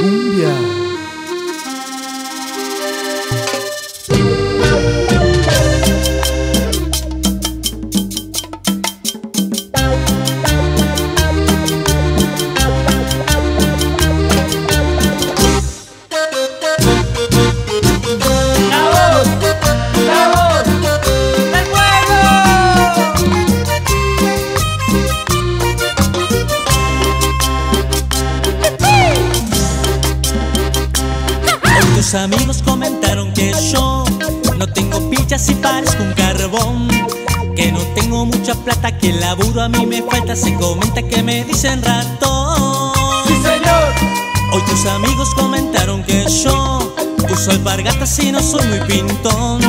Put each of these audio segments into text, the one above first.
东边 Tus amigos comentaron que yo no tengo pillas y parezco un carbón. Que no tengo mucha plata, que el laburo a mí me falta. Se comenta que me dicen ratón. ¡Sí, señor! Hoy tus amigos comentaron que yo uso alpargatas y no soy muy pintón.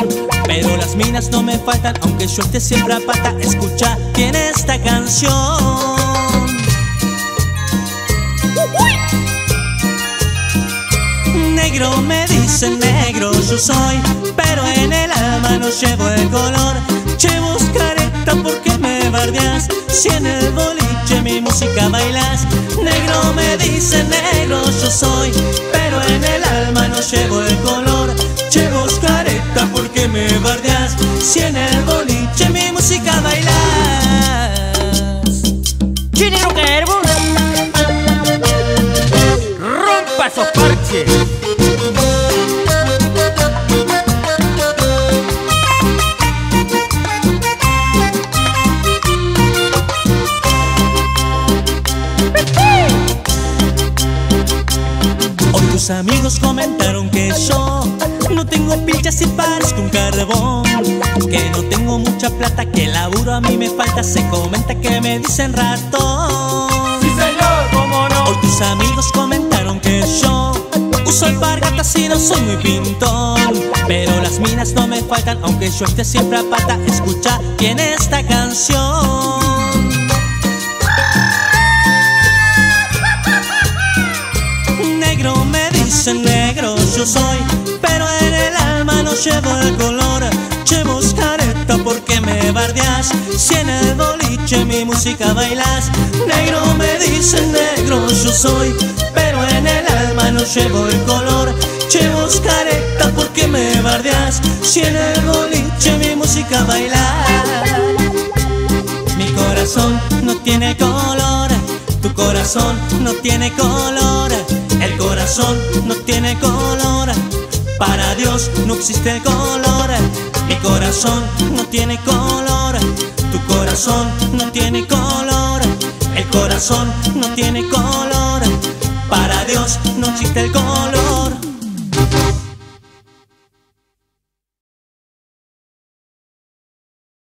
Pero las minas no me faltan, aunque yo esté siempre a pata. Escucha, tiene esta canción. Negro me dicen negro yo soy, pero en el alma no llevo el color. Llevo careta porque me bardeas, si en el boliche mi música bailas. Negro me dicen negro yo soy, pero en el alma no llevo el color. Llevo careta porque me bardeas, si en el boliche mi música bailas. ¡Chinero Carbo! ¡Rompa esos parches! Amigos comentaron que yo no tengo pillas y parezco un carbón. Que no tengo mucha plata, que el laburo a mí me falta. Se comenta que me dicen ratón. ¡Sí, señor! ¿Cómo no? Hoy tus amigos comentaron que yo uso alpargatas y no soy muy pintón. Pero las minas no me faltan, aunque yo esté siempre a pata. Escucha bien esta canción. Negro dicen negro yo soy, pero en el alma no llevo el color. Llevo careta porque me bardeas, si en el boliche mi música bailas. Negro me dicen negro yo soy, pero en el alma no llevo el color. Llevo careta porque me bardeas, si en el boliche mi música bailas. Mi corazón no tiene color, tu corazón no tiene color, corazón no tiene color, para Dios no existe el color, mi corazón no tiene color, tu corazón no tiene color, el corazón no tiene color, para Dios no existe el color.